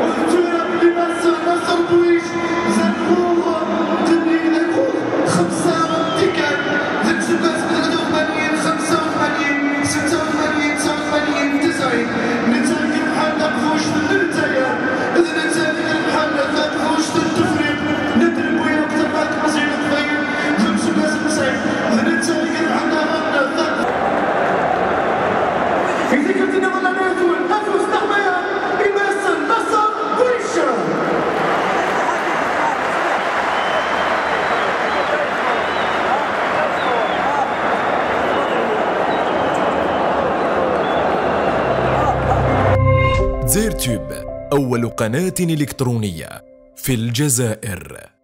Argentina. زيرتوب أول قناة إلكترونية في الجزائر.